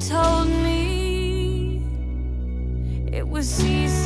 told me it was easy.